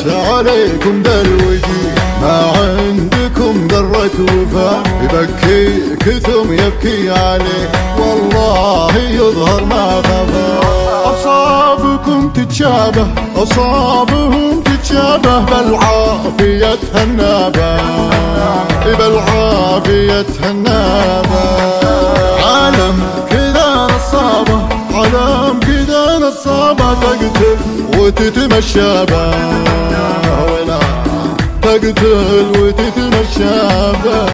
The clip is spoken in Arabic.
طالت عليكم دلوجي ما عندكم ذرة وفاء يبكيك ثم يبكي عليه. والله يظهر ما خفى أصابكم تتشابه أصابهم تتشابه. بالعافية هنابة بالعافية هنابة عالم كذا نصابة عالم كذا نصابة. تقتل وتتمشى به. تقتل وتتمشى